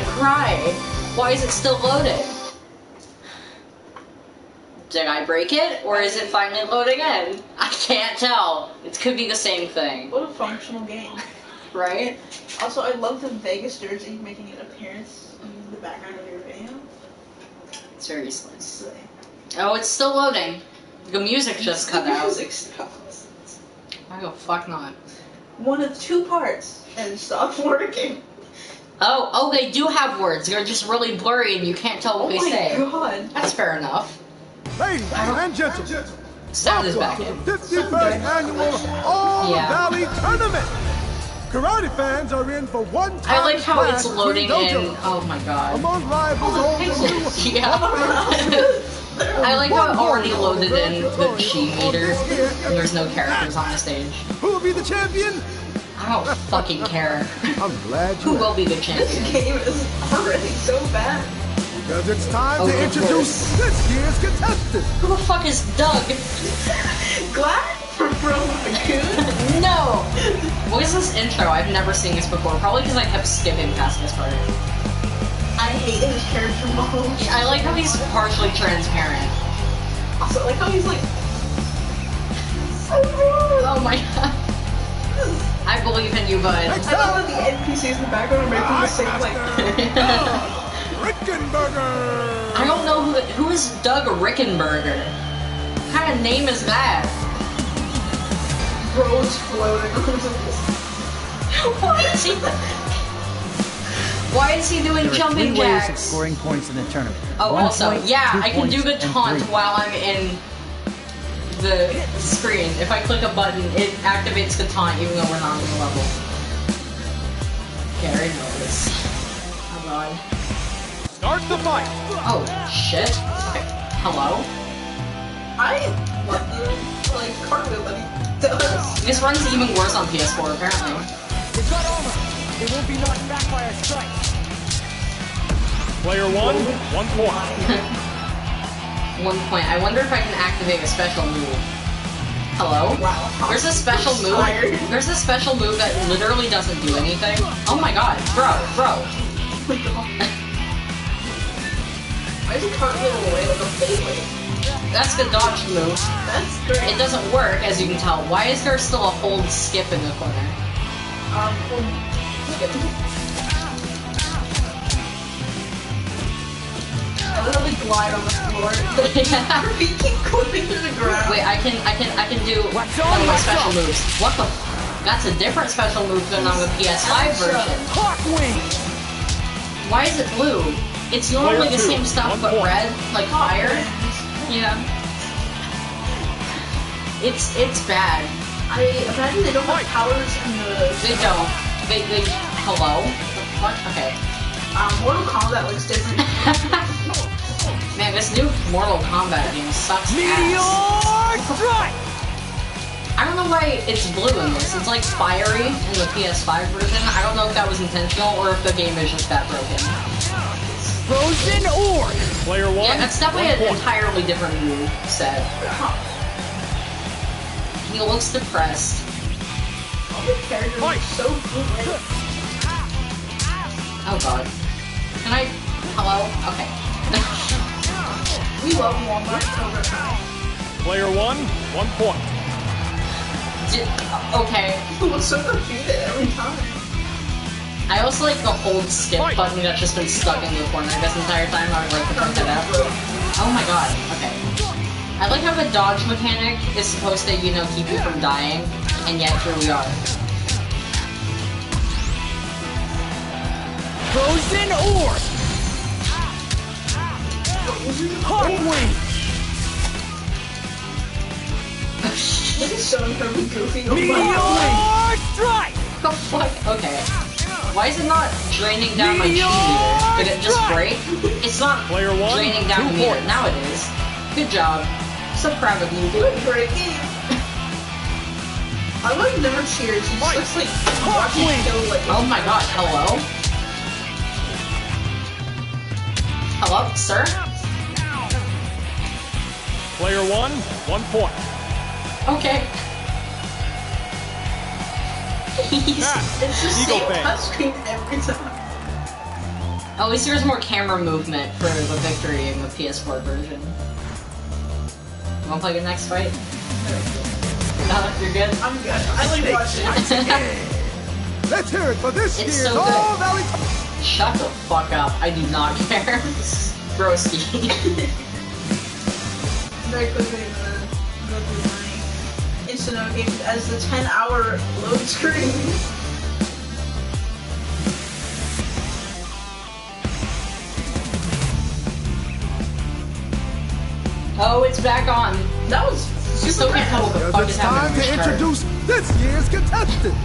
gonna cry. Why is it still loading? Did I break it, or is it finally loading in? I can't tell. It could be the same thing, What a functional game. right? Also, I love the Vegas jersey making an appearance in the background of your video. Seriously. Oh, it's still loading. The music just cut out. Music stops. I go fuck not. One of two parts and it stopped working. Oh, oh, they do have words. They're just really blurry and you can't tell what Oh they my say. god. That's fair enough. Ladies and gentlemen, Sound is back in. 51st annual All Yeah. Valley Tournament. Karate fans are in for one time I like how it's loading in. Oh my god. Among rivals Oh, all the Yeah. I like how it already loaded in the chi meter and there's no characters on the stage. Who will be the champion? I don't fucking care. I'm glad Who you will be the champion? This champion? game is already so bad. because it's time Oh, to of introduce this year's contestant. Who the fuck is Doug? Glad from Raccoon. No! What is this intro? I've never seen this before. Probably because I kept skipping past this part. I hate his character model. I like how he's partially transparent. Also, like how he's like. So rude. Oh my god. I believe in you, bud. I love that the NPCs in the background are making the same like. Rickenberger. I don't know who the, who is Doug Rickenberger. What kind of name is that? Roads floating. what is he? Why is he doing There are jumping three ways of jacks? scoring points in the tournament. Oh, One also, point, yeah, I can do the taunt while I'm in the screen. If I click a button, it activates the taunt even though we're not on the level. Okay, I already know this. Oh god. Start the fight. Oh, shit. Okay. Hello? I like the like cartwheel that he does. This runs even worse on PS4, apparently. They've got armor. They won't be knocked back by our strike. Player one, one point. One point. I wonder if I can activate a special move. Hello? Wow. There's a special move. There's a special move that literally doesn't do anything. Oh my god, bro, bro. Why is he cartwheel away like a Beyblade? That's the dodge move. That's great. It doesn't work, as you can tell. Why is there still a hold skip in the corner? Um, well, skip. I love how they glide on the floor. he keep clipping to the ground. Wait, I can, I can, I can do Wax one of my special moves. What the? That's a different special move than on the PS5 version. Hawk wing. Why is it blue? It's normally the same stuff one but point. red, like fire. Yeah. It's it's bad. I imagine they don't have powers in the They don't. They they. Hello. The fuck? Okay. um, Mortal Kombat looks different. Man, this new Mortal Kombat game sucks Meteor ass. strike. I don't know why it's blue in this. It's like fiery in the PS5 version. I don't know if that was intentional or if the game is just that broken. Frozen orb. Player one, Yeah, that's definitely one an point. entirely different move set. He looks depressed. All the characters are so good. Oh god. Can I? Hello? Okay. We love Walmart Cobra Kai. Player one, one point. Di- uh, okay. He looks so confused every time. I also like the hold skip Fight. button that's just been stuck in the corner this entire time. I would like to point that out. Oh my god. Okay. I like how the dodge mechanic is supposed to, you know, keep you from dying, and yet here we are. Frozen orb. Hawk wing. This is so incredibly goofy. Oh Meteor strike. the fuck? Okay. Why is it not draining down my Meteor meter? Did it just break? It's not Player one, draining down the meter. Now it is. Good job. So proud of you. Great game. I like never cheers. He just looks like watching kill like Oh my god, hello? Hello, sir? Player one, one point. Okay. He's Ah, It's the Eagle same Fang. touchscreen every time. At least there's more camera movement for the victory in the PS4 version. You wanna play the next fight? No, you're good? I'm good. I like watching it. Let's hear it for this It's year's so All good. Valley. Shut the fuck up. I do not care. Broski. Very quickly, I'm gonna go through my instant notifications as the 10 hour load screen. oh, it's back on. That was You still can't tell what the fuck It's is time to with Charlie. introduce this year's contestants.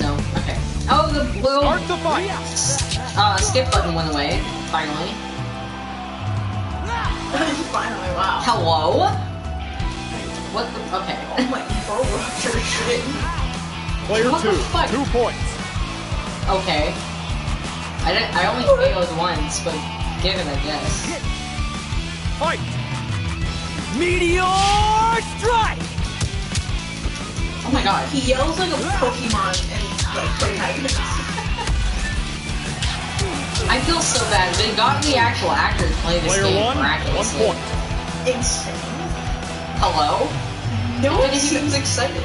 No, okay. Oh, the blue Start the fight. uh, skip button went away, finally. Finally wow. Hello? What the, okay. Oh my bro shit. Player What the two, fuck? two points. Okay. I didn't, I only KO'd once, but give it a guess. Fight. Meteor strike. Oh my god. He yells like a Pokemon and like protagonist. I feel so bad. They got the actual actor to play this Player game one, one miraculously. point. Insane. Hello? No one Did he- seems excited.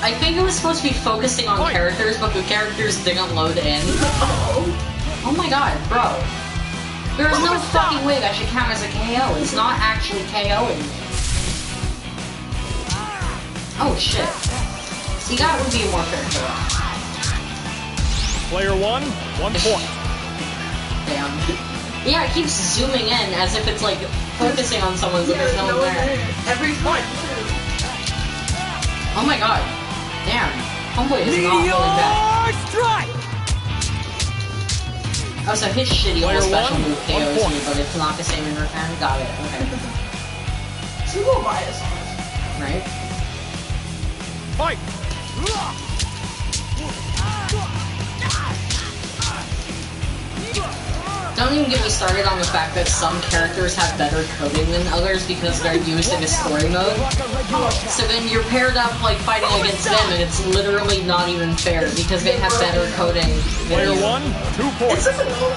I think it was supposed to be focusing on Fight. characters, but the characters didn't load in. Oh. Oh my god, bro. There's no fucking way that should count as a KO. It's not actually KOing me. Oh shit. See, that would be more fair Player one, one point. Damn. Yeah, it keeps zooming in as if it's like focusing on someone, but there's no one one there. Every fight. Oh my god. Damn. Homeboy is not holding back. Strike. Oh, so his shitty Player little special one, move one KOs me, point. but it's not the same in return? Got it. Okay. Some little bias on. Right? Fight. Don't even get me started on the fact that some characters have better coding than others because they're used in a story mode. So then you're paired up like fighting against them and it's literally not even fair because they have better coding than you. one, two It's points. just a little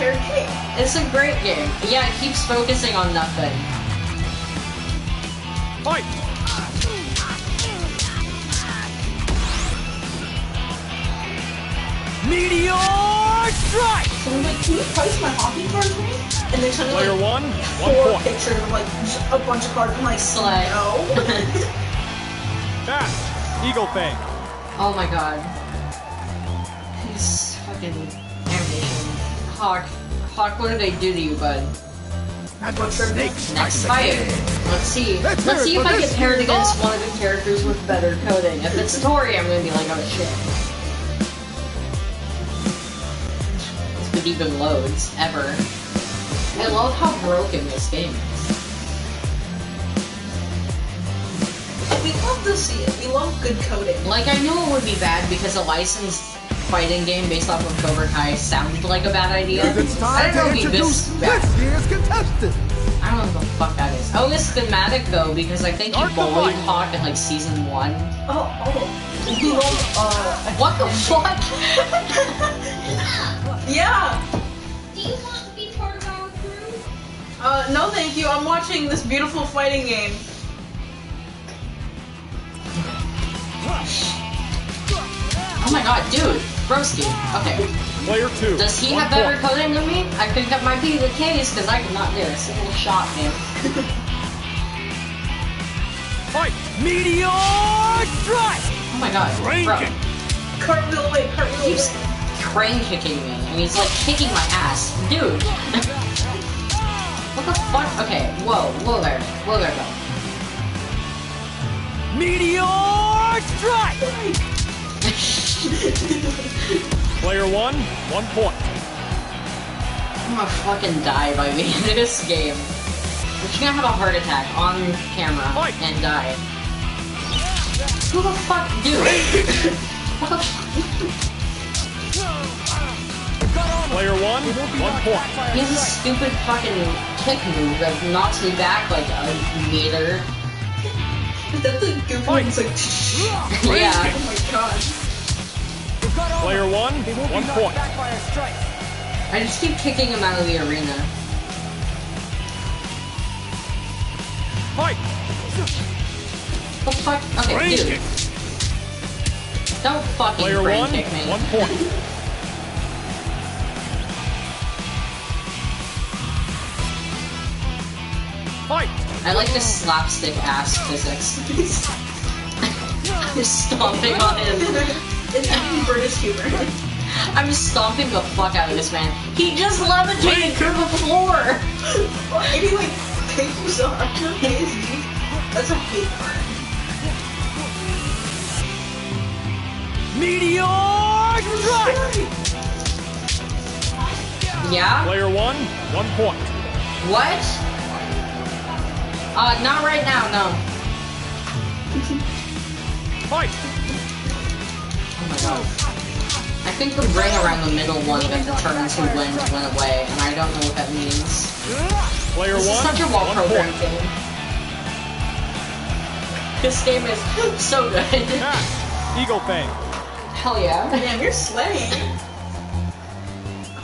hair game. It's a great game. Yeah, it keeps focusing on nothing. Fight. Meteor strike. So I'm like, can you price my hockey card for me? And they send me Player like one, one four point. pictures of like a bunch of cards. I'm like, Slay. no. Fast. Eagle Fang. oh my god. His fucking animation. Hawk. Hawk, what did they do to you, bud? Butcher. Next fight. Let's see. Let's Let's see if I this get paired against All- one of the characters with better coding. If it's Tori, I'm gonna be like, oh shit. It even loads, ever. I love how broken this game is. We love to see it. We love good coding. Like, I knew it would be bad because a licensed fighting game based off of Cobra Kai sounded like a bad idea. It's I don't know to if it'd be introduce this bad. this year's contestants. I don't know what the fuck that is. Oh, it's thematic though, because I think you Start the bullied. Hawk in like season one. Oh, oh. We love, uh, What the fuck? yeah. Do you want to be part of our crew? Uh, no thank you. I'm watching this beautiful fighting game. Oh my god, dude, Broski. Okay, Player two, does he one have better point. coding than me? I think that might be the case because I could not do a single shot, man. Fight. Meteor strike. Oh my god, bro, Rankin. Cartwheel away, cartwheel keeps away. Crane kicking me, and he's like kicking my ass, dude. what the fuck? Okay, whoa, whoa there, whoa there, go. Meteor strike. Player one, one point. I'm gonna fucking die by the end of this game. I'm just gonna have a heart attack on camera Fight. and die. Who the fuck, dude? what the fuck? One, one point. He has a stupid fucking kick move that knocks me back like a meter. That's like goofy. Fight. It's like, yeah. oh my god. Player one, one point. strike. I just keep kicking him out of the arena. Fight. What the fuck? Okay, Brain dude. kick. Don't fucking Player brain one, kick me. one point. Fight. I like the slapstick ass physics. I'm stomping on him. It's actually British humor. I'm stomping the fuck out of this man. He just levitated through the floor. Or maybe like take yourself up to his That's a hate crime. Meteor strike. Yeah? Player one, one point. What? Uh, not right now, no. Fight. Oh my god. I think the ring around the middle one that determines who wins went away, and I don't know what that means. Player This is such a well-programmed point. game. This game is so good. Ah, Eagle Fang. Hell yeah. Damn, you're slaying.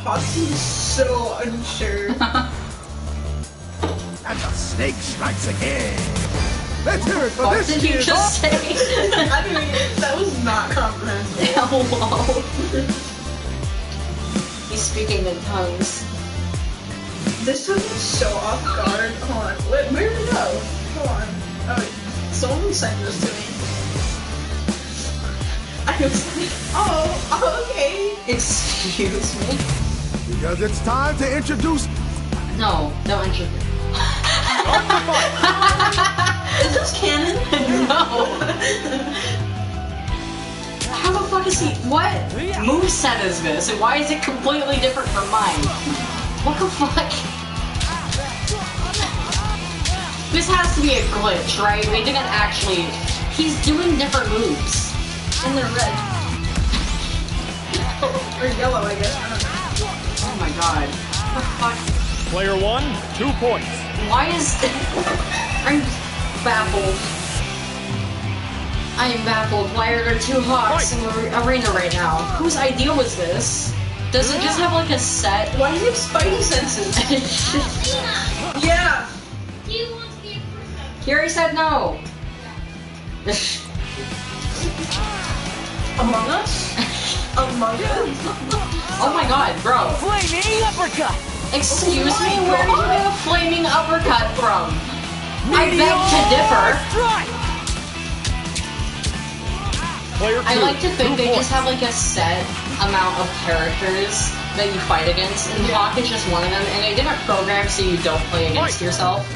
Hotzi is so unsure. And the snake strikes again. Let's hear it for What this did you year's just say? I mean, that was not comprehensible. Hello. Oh, He's speaking in tongues. This took me so off guard. Hold on, where, where did it go? Hold on. Oh, wait. someone sent this to me. I was oh, oh, okay. Excuse me? Because it's time to introduce No, don't introduce. Is this canon? no. How the fuck is he? What moveset is this? And why is it completely different from mine? What the fuck? This has to be a glitch, right? They didn't actually. He's doing different moves. And they're red. or yellow, I guess. I. Oh my god. What the fuck? Player one, two points. Why is I'm baffled. I am baffled. Why are there two hawks in the arena right now? Whose idea was this? Does it just have like a set? Why do you have spidey senses? Yeah. do you want to be a person? Kiri said no. Among Us? Among Us? oh my god, bro. Flaming uppercut. Excuse me, where did you get a flaming uppercut from? I beg to differ. Strike. Player two, I like to think they just have like a set amount of characters that you fight against, and Hawk is just one of them, and they didn't program so you don't play against yourself.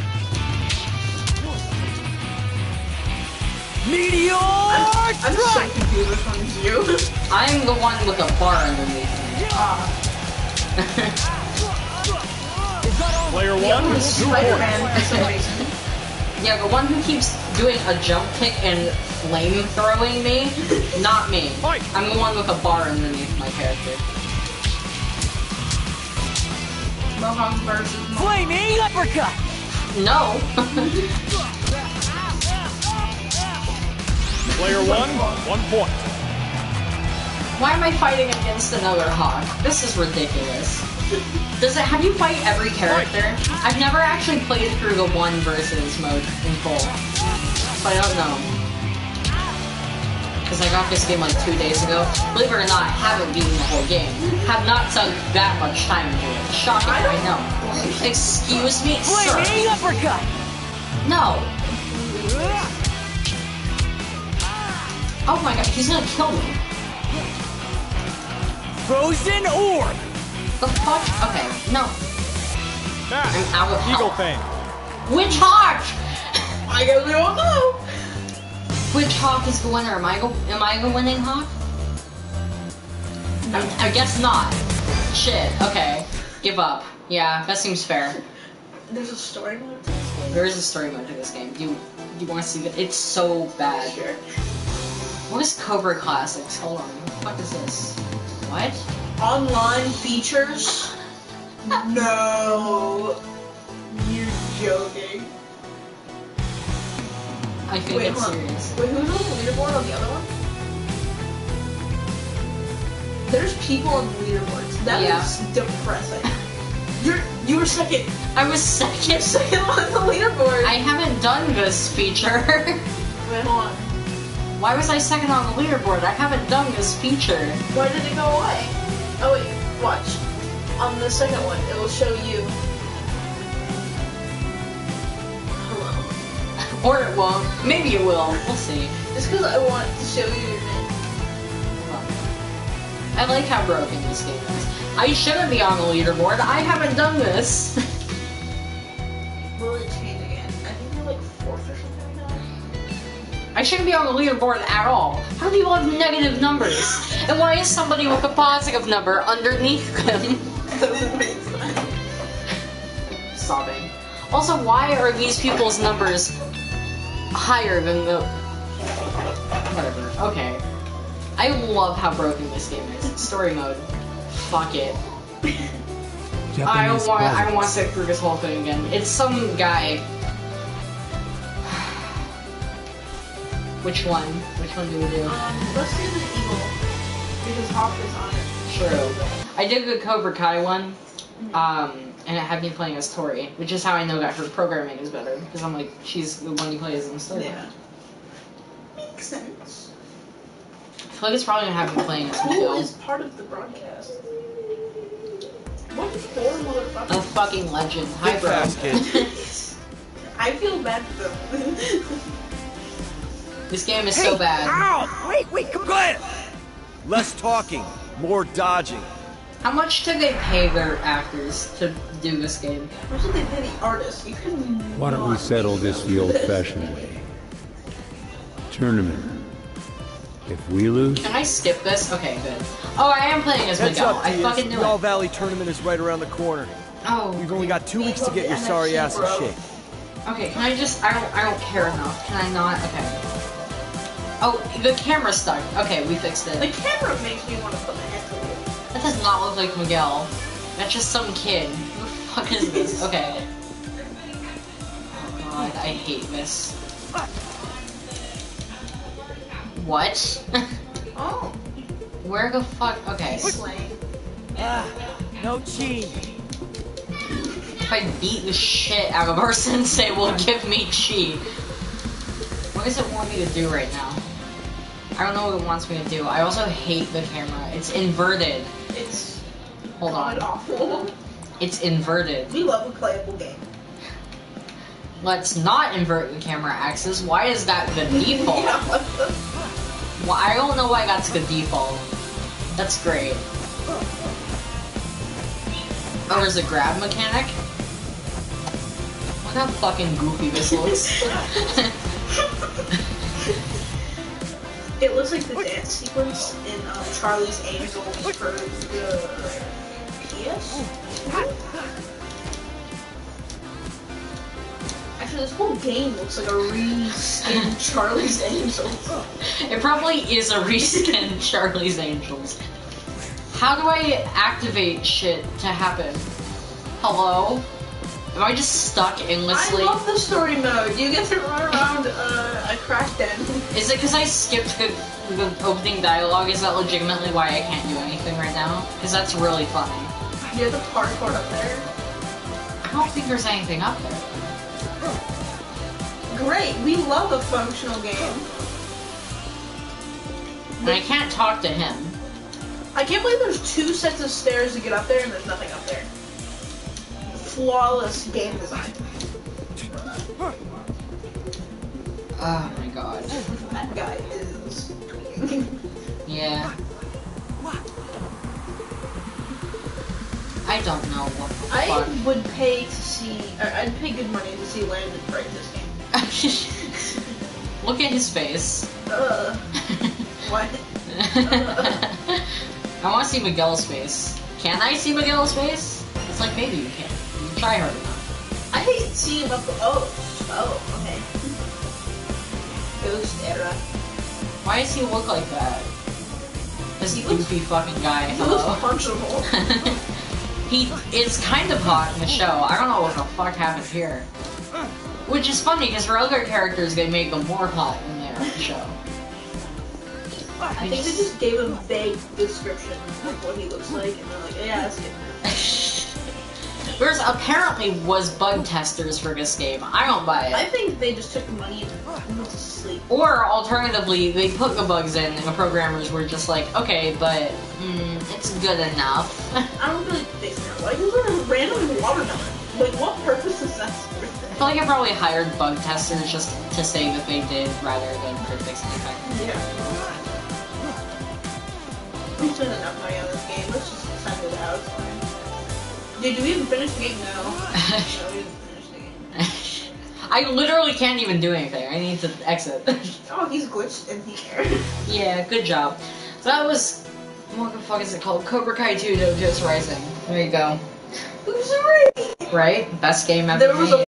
Meteor I'm so confused which one's you. I'm the one with a bar underneath me. Ah, Player the one, other one's Spider-Man for some reason. Yeah, the one who keeps doing a jump kick and flame throwing me, not me. Fight. I'm the one with a bar underneath my character. Mohawk versus Mohawk. Flaming uppercut. No. Player one, one point. Why am I fighting against another Hawk? This is ridiculous. Does it have you fight every character? I've never actually played through the one versus mode in full. So I don't know. Because I got this game like two days ago. Believe it or not, I haven't beaten the whole game. Have not sunk that much time into it. Shocking, I know. Excuse me, sir. Uppercut. No. Oh my god, he's gonna kill me. Frozen orb. The fuck? Okay, no. Ah, I'm out of Eagle health. Fang. Which Hawk? I guess we don't know. Which Hawk is the winner? Am I the, am I the winning Hawk? I, I guess not. Shit, okay. Give up. Yeah, that seems fair. There's a story mode to this game. There is a story mode to this game. Do you, do you want to see it? It's so bad. Sure. What is Cobra Classics? Hold on. What the fuck is this? What? Online features? No. You're joking. I think Wait, it's hold on. serious. Wait, who's on the leaderboard on the other one? There's people on the leaderboards. That is Yeah. depressing. You're you were second. I was second. Second on the leaderboard. I haven't done this feature. Wait, hold on. Why was I second on the leaderboard? I haven't done this feature. Why did it go away? Oh wait, watch. On the second one, it will show you. Hello. Or it won't. Maybe it will. We'll see. Just because I want to show you your name. I like how broken this game is. I shouldn't be on the leaderboard. I haven't done this. I shouldn't be on the leaderboard at all. How do people have negative numbers? And why is somebody with a positive number underneath them? Doesn't make sense. Sobbing. Also, why are these people's numbers higher than the... Whatever. Okay. I love how broken this game is. Story mode. Fuck it. I don't want. I don't want to sit through this whole thing again. It's some guy. Which one? Which one do we do? Um, let's do the evil because Hawk is on it. True. I did the Cobra Kai one, um, and it had me playing as Tori, which is how I know that her programming is better because I'm like, she's the one you play as in the story. Yeah. Makes sense. I feel like it's probably gonna have me playing as Who Miguel. is part of the broadcast? What four motherfuckers? A fucking legend. Hi, bro. I feel bad for them. this game is so bad. Ow! Wait, wait, come Quiet! Less talking, more dodging. How much do they pay their actors to do this game? Why should they pay the artist? You couldn't. Why don't we settle this the old-fashioned way? Tournament. If we lose, Can I skip this? Okay, good. Oh, I am playing as Heads Miguel. up, I Diaz. fucking knew the All it. Valley tournament is right around the corner. Oh. You've only got two weeks to get your sorry ass in shape. Okay, can I just? I don't. I don't care enough. Can I not? Okay. Oh, the camera stuck. Okay, we fixed it. The camera makes me want to put my head to it. That does not look like Miguel. That's just some kid. Who the fuck is this? Okay. Oh god, I hate this. What? Oh, Where the fuck? Okay. slang. Ah, no cheating. If I beat the shit out of our sensei, will give me chi. What does it want me to do right now? I don't know what it wants me to do. I also hate the camera. It's inverted. It's Hold on. awful. It's inverted. We love a playable game. Let's not invert the camera axis. Why is that the default? Yeah, what the? Well, I don't know why that's the default. That's great. Oh, there's a grab mechanic? Look how fucking goofy this looks. It looks like the dance sequence in um, Charlie's Angels for the PS. Actually, this whole game looks like a reskinned Charlie's Angels. It probably is a reskin Charlie's Angels. How do I activate shit to happen? Hello? Am I just stuck endlessly? I love the story mode. You get to run around uh, a crack den. Is it because I skipped the, the opening dialogue? Is that legitimately why I can't do anything right now? Because that's really funny. You have the parkour up there. I don't think there's anything up there. Great, we love a functional game. And I can't talk to him. I can't believe there's two sets of stairs to get up there and there's nothing up there. Flawless game design. Oh my god. That guy is. Yeah. I don't know what the I would pay to see, or I'd pay good money to see Landon break this game. Look at his face. Uh, what? I want to see Miguel's face. Can I see Miguel's face? It's like maybe you can. Try hard enough. I hate seeing up. Oh, oh, okay. Ghost era. Why does he look like that? This He looks- goofy fucking guy. He looks punchable. he is kind of hot in the show. I don't know what the fuck happened here. Which is funny because for other characters they make them more hot than they are in their show. I think they just gave a vague description of what he looks like, and they're like, yeah, that's good. There's apparently was bug testers for this game. I don't buy it. I think they just took the money and went to sleep. Or alternatively, they put the bugs in, and the programmers were just like, okay, but mm, it's good enough. I don't really think so. Like, this is a random watermelon. Like, what purpose is that for? I feel like I probably hired bug testers just to say that they did rather than for fixing anything. Yeah. We spent enough money do we even finish the game? No. no, we didn't finish the game. I literally can't even do anything. I need to exit. Oh, he's glitched in here. yeah, good job. So that was what the fuck is it called? Cobra Kai 2 Dojos Rising. There you go. Who's right? Right? Best game ever There was made. a